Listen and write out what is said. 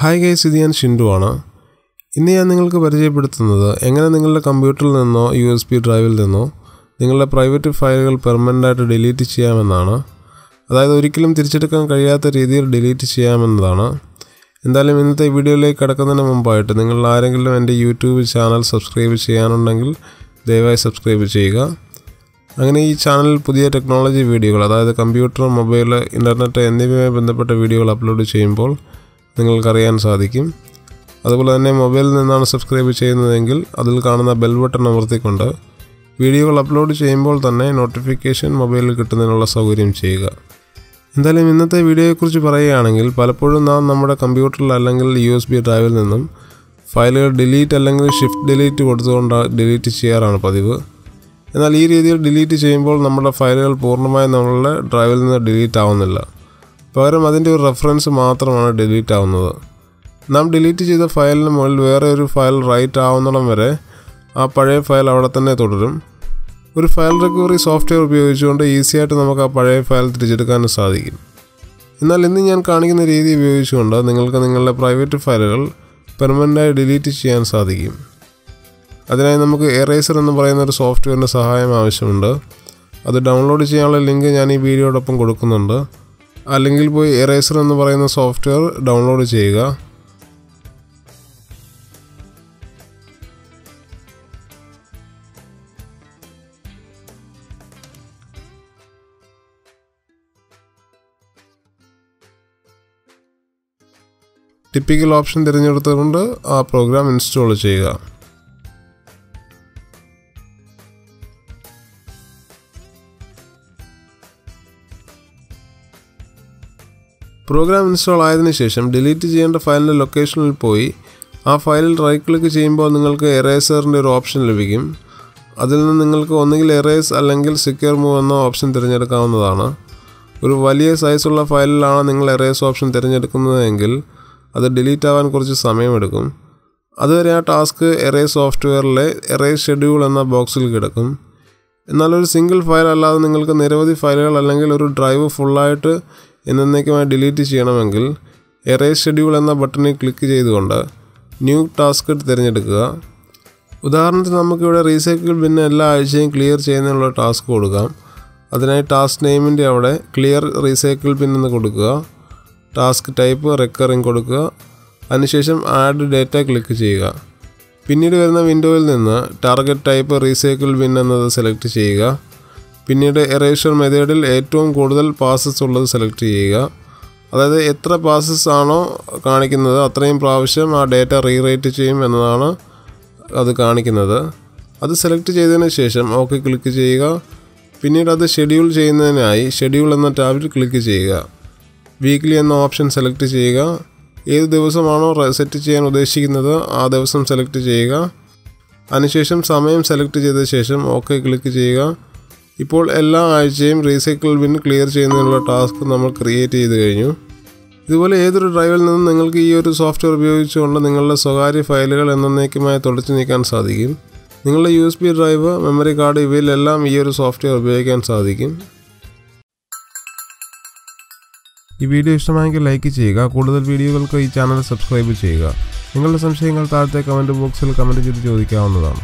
Hi guys ഇത് ഞാൻ ഷിൻഡു ആണ്. ഇന്ന് ഞാൻ നിങ്ങൾക്ക് പരിചയപ്പെടുത്തുന്നത് എങ്ങനെ നിങ്ങളുടെ കമ്പ്യൂട്ടറിൽ നിന്നോ യു എസ് പി ഡ്രൈവിൽ നിന്നോ നിങ്ങളുടെ പ്രൈവറ്റ് ഫയലുകൾ പെർമനന്റായിട്ട് ഡിലീറ്റ് ചെയ്യാമെന്നാണ്. അതായത് ഒരിക്കലും തിരിച്ചെടുക്കാൻ കഴിയാത്ത രീതിയിൽ ഡിലീറ്റ് ചെയ്യാമെന്നതാണ്. എന്തായാലും ഇന്നത്തെ വീഡിയോയിലേക്ക് കിടക്കുന്നതിന് മുമ്പായിട്ട് നിങ്ങൾ ആരെങ്കിലും എന്റെ യൂട്യൂബ് ചാനൽ സബ്സ്ക്രൈബ് ചെയ്യാനുണ്ടെങ്കിൽ ദയവായി സബ്സ്ക്രൈബ് ചെയ്യുക. അങ്ങനെ ഈ ചാനലിൽ പുതിയ ടെക്നോളജി വീഡിയോകൾ അതായത് കമ്പ്യൂട്ടർ മൊബൈൽ ഇന്റർനെറ്റ് എന്നിവയുമായി ബന്ധപ്പെട്ട വീഡിയോകൾ അപ്ലോഡ് ചെയ്യുമ്പോൾ നിങ്ങൾക്കറിയാൻ സാധിക്കും. അതുപോലെ തന്നെ മൊബൈലിൽ നിന്നാണ് സബ്സ്ക്രൈബ് ചെയ്യുന്നതെങ്കിൽ അതിൽ കാണുന്ന ബെൽ ബട്ടൺ അമർത്തിക്കൊണ്ട് വീഡിയോകൾ അപ്ലോഡ് ചെയ്യുമ്പോൾ തന്നെ നോട്ടിഫിക്കേഷൻ മൊബൈലിൽ കിട്ടുന്നതിനുള്ള സൗകര്യം ചെയ്യുക. എന്തായാലും ഇന്നത്തെ വീഡിയോയെക്കുറിച്ച് പറയുകയാണെങ്കിൽ പലപ്പോഴും നാം നമ്മുടെ കമ്പ്യൂട്ടറിൽ അല്ലെങ്കിൽ യു എസ് ബി ഡ്രൈവിൽ നിന്നും ഫയലുകൾ ഡിലീറ്റ് അല്ലെങ്കിൽ ഷിഫ്റ്റ് ഡിലീറ്റ് കൊടുത്തുകൊണ്ട് ഡിലീറ്റ് ചെയ്യാറാണ് പതിവ്. എന്നാൽ ഈ രീതിയിൽ ഡിലീറ്റ് ചെയ്യുമ്പോൾ നമ്മുടെ ഫയലുകൾ പൂർണമായും നമ്മളുടെ ഡ്രൈവിൽ നിന്ന് ഡിലീറ്റ് ആവുന്നില്ല. പകരം അതിന്റെ ഒരു റെഫറൻസ് മാത്രമാണ് ഡിലീറ്റ് ആവുന്നത്. നാം ഡിലീറ്റ് ചെയ്ത ഫയലിന് മുകളിൽ വേറെ ഒരു ഫയൽ റൈറ്റ് ആവുന്നിടം വരെ ആ പഴയ ഫയൽ അവിടെ തന്നെ തുടരും. ഒരു ഫയൽ റിക്കവറി സോഫ്റ്റ്വെയർ ഉപയോഗിച്ചുകൊണ്ട് ഈസിയായിട്ട് നമുക്ക് ആ പഴയ ഫയൽ തിരിച്ചെടുക്കാനും സാധിക്കും. എന്നാൽ ഇന്ന് ഞാൻ കാണിക്കുന്ന രീതി ഉപയോഗിച്ചുകൊണ്ട് നിങ്ങൾക്ക് നിങ്ങളുടെ പ്രൈവറ്റ് ഫയലുകൾ പെർമനന്റായി ഡിലീറ്റ് ചെയ്യാൻ സാധിക്കും. അതിനായി നമുക്ക് എറേസർ എന്ന് പറയുന്ന ഒരു സോഫ്റ്റ്വെയറിന്റെ സഹായം ആവശ്യമുണ്ട്. അത് ഡൗൺലോഡ് ചെയ്യാനുള്ള ലിങ്ക് ഞാൻ ഈ വീഡിയോടൊപ്പം കൊടുക്കുന്നുണ്ട്. ആ ലിങ്കിൽ പോയി എറേസർ എന്ന് പറയുന്ന സോഫ്റ്റ്വെയർ ഡൗൺലോഡ് ചെയ്യുക. ടിപ്പിക്കൽ ഓപ്ഷൻ തിരഞ്ഞെടുത്തുകൊണ്ട് ആ പ്രോഗ്രാം ഇൻസ്റ്റാൾ ചെയ്യുക. പ്രോഗ്രാം ഇൻസ്റ്റാൾ ആയതിനു ശേഷം ഡിലീറ്റ് ചെയ്യേണ്ട ഫയലിന്റെ ലൊക്കേഷനിൽ പോയി ആ ഫയലിൽ റൈറ്റ് ക്ലിക്ക് ചെയ്യുമ്പോൾ നിങ്ങൾക്ക് എറേസറിന്റെ ഒരു ഓപ്ഷൻ ലഭിക്കും. അതിൽ നിന്ന് നിങ്ങൾക്ക് ഒന്നുകിൽ എറേസ് അല്ലെങ്കിൽ സെക്യൂർ മൂവ് എന്ന ഓപ്ഷൻ തിരഞ്ഞെടുക്കാവുന്നതാണ്. ഒരു വലിയ സൈസുള്ള ഫയലിലാണ് നിങ്ങൾ എറേസ് ഓപ്ഷൻ തിരഞ്ഞെടുക്കുന്നതെങ്കിൽ അത് ഡിലീറ്റ് ആവാൻ കുറച്ച് സമയമെടുക്കും. അതുവരെ ആ ടാസ്ക് എറേസ് സോഫ്റ്റ്വെയറിലെ എറേസ് ഷെഡ്യൂൾ എന്ന ബോക്സിൽ കിടക്കും. എന്നാൽ ഒരു സിംഗിൾ ഫയൽ അല്ലാതെ നിങ്ങൾക്ക് നിരവധി ഫയലുകൾ അല്ലെങ്കിൽ ഒരു ഡ്രൈവ് ഫുള്ളായിട്ട് എന്നേക്കുമായി ഡിലീറ്റ് ചെയ്യണമെങ്കിൽ എറേസ് ഷെഡ്യൂൾ എന്ന ബട്ടണിൽ ക്ലിക്ക് ചെയ്തുകൊണ്ട് ന്യൂ ടാസ്ക് തിരഞ്ഞെടുക്കുക. ഉദാഹരണത്തിന് നമുക്കിവിടെ റീസൈക്കിൾ ബിന്ന് എല്ലാ ആഴ്ചയും ക്ലിയർ ചെയ്യുന്നതിനുള്ള ടാസ്ക് കൊടുക്കാം. അതിനായി ടാസ്ക് നെയിമിന്റെ അവിടെ ക്ലിയർ റീസൈക്കിൾ ബിൻ എന്ന് കൊടുക്കുക. ടാസ്ക് ടൈപ്പ് റെക്കറിങ് കൊടുക്കുക. അതിനുശേഷം ആഡ് ഡേറ്റ ക്ലിക്ക് ചെയ്യുക. പിന്നീട് വരുന്ന വിൻഡോയിൽ നിന്ന് ടാർഗറ്റ് ടൈപ്പ് റീസൈക്കിൾ ബിൻ എന്നത് സെലക്ട് ചെയ്യുക. പിന്നീട് എറേഷർ മെത്തേഡിൽ ഏറ്റവും കൂടുതൽ പാസസ് ഉള്ളത് സെലക്ട് ചെയ്യുക. അതായത് എത്ര പാസസ് ആണോ കാണിക്കുന്നത് അത്രയും പ്രാവശ്യം ആ ഡേറ്റ റീറൈറ്റ് ചെയ്യും എന്നതാണ് അത് കാണിക്കുന്നത്. അത് സെലക്ട് ചെയ്തതിന് ശേഷം ഓക്കെ ക്ലിക്ക് ചെയ്യുക. പിന്നീട് അത് ഷെഡ്യൂൾ ചെയ്യുന്നതിനായി ഷെഡ്യൂൾ എന്ന ടാബിൽ ക്ലിക്ക് ചെയ്യുക. വീക്ക്ലി എന്ന ഓപ്ഷൻ സെലക്ട് ചെയ്യുക. ഏത് ദിവസമാണോ സെറ്റ് ചെയ്യാൻ ഉദ്ദേശിക്കുന്നത് ആ ദിവസം സെലക്ട് ചെയ്യുക. അതിനുശേഷം സമയം സെലക്ട് ചെയ്ത ശേഷം ഓക്കെ ക്ലിക്ക് ചെയ്യുക. ഇപ്പോൾ എല്ലാ ആഴ്ചയും റീസൈക്കിൾ ബിൻ ക്ലിയർ ചെയ്യുന്നതിനുള്ള ടാസ്ക് നമ്മൾ ക്രിയേറ്റ് ചെയ്ത് കഴിഞ്ഞു. ഇതുപോലെ ഏതൊരു ഡ്രൈവിൽ നിന്നും നിങ്ങൾക്ക് ഈ ഒരു സോഫ്റ്റ്വെയർ ഉപയോഗിച്ചുകൊണ്ട് നിങ്ങളുടെ സ്വകാര്യ ഫയലുകൾ എന്നേക്കുമായി തുടച്ചു നീക്കാൻ സാധിക്കും. നിങ്ങളുടെ U S B drive memory card ഇവയിലെല്ലാം ഈ ഒരു സോഫ്റ്റ്വെയർ ഉപയോഗിക്കാൻ സാധിക്കും. ഈ വീഡിയോ ഇഷ്ടമായെങ്കിൽ ലൈക്ക് ചെയ്യുക. കൂടുതൽ വീഡിയോകൾക്ക് ഈ ചാനൽ സബ്സ്ക്രൈബ് ചെയ്യുക. നിങ്ങളുടെ സംശയങ്ങൾ താഴത്തെ കമന്റ് ബോക്സിൽ കമന്റ് ചെയ്ത് ചോദിക്കാവുന്നതാണ്.